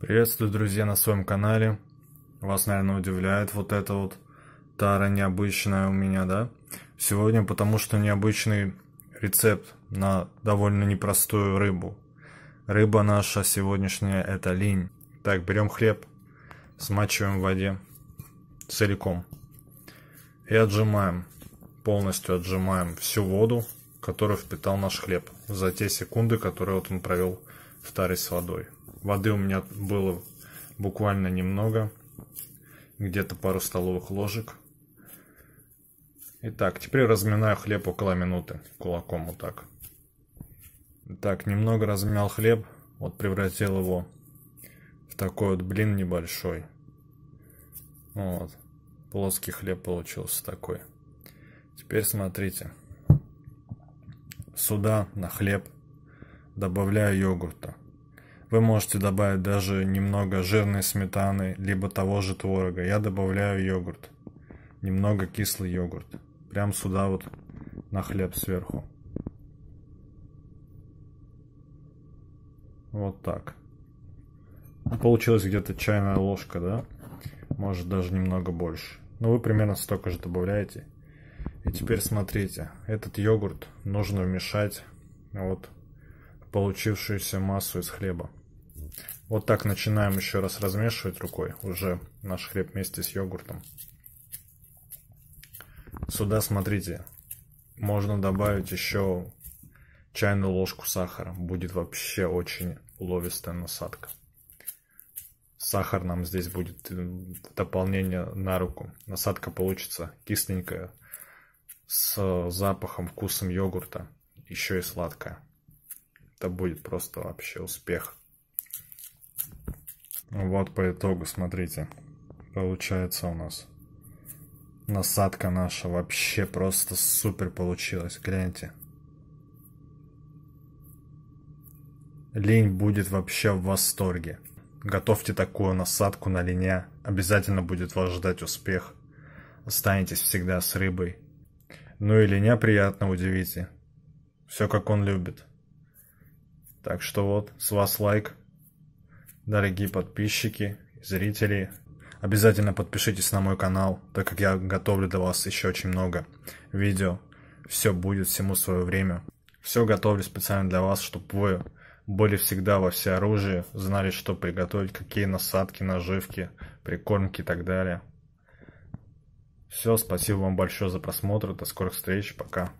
Приветствую, друзья, на своем канале. Вас, наверное, удивляет вот эта вот тара необычная у меня, да? Сегодня потому что необычный рецепт на довольно непростую рыбу. Рыба наша сегодняшняя это линь. Так, берем хлеб, смачиваем в воде целиком и отжимаем, полностью отжимаем всю воду, которую впитал наш хлеб за те секунды, которые вот он провел в таре с водой. Воды у меня было буквально немного, где-то пару столовых ложек. Итак, теперь разминаю хлеб около минуты кулаком вот так. Так, немного размял хлеб, вот превратил его в такой вот блин небольшой. Вот, плоский хлеб получился такой. Теперь смотрите, сюда на хлеб добавляю йогурта. Вы можете добавить даже немного жирной сметаны, либо того же творога. Я добавляю йогурт. Немного кислый йогурт. Прям сюда вот на хлеб сверху. Вот так. Получилось где-то чайная ложка, да? Может даже немного больше. Но вы примерно столько же добавляете. И теперь смотрите, этот йогурт нужно вмешать вот получившуюся массу из хлеба. Вот так начинаем еще раз размешивать рукой уже наш хлеб вместе с йогуртом. Сюда, смотрите, можно добавить еще чайную ложку сахара. Будет вообще очень уловистая насадка. Сахар нам здесь будет дополнение на руку. Насадка получится кисленькая, с запахом, вкусом йогурта, еще и сладкая. Это будет просто вообще успех. Вот по итогу, смотрите, получается у нас насадка наша вообще просто супер получилась, гляньте. Лень будет вообще в восторге. Готовьте такую насадку на линя, обязательно будет вас ждать успех. Останетесь всегда с рыбой. Ну и линя приятно удивите. Все как он любит. Так что вот, с вас лайк дорогие подписчики, зрители. Обязательно подпишитесь на мой канал, так как я готовлю для вас еще очень много видео. Все будет, всему свое время. Все готовлю специально для вас, чтобы вы были всегда во все оружие, знали, что приготовить, какие насадки, наживки, прикормки и так далее. Все, спасибо вам большое за просмотр, до скорых встреч, пока.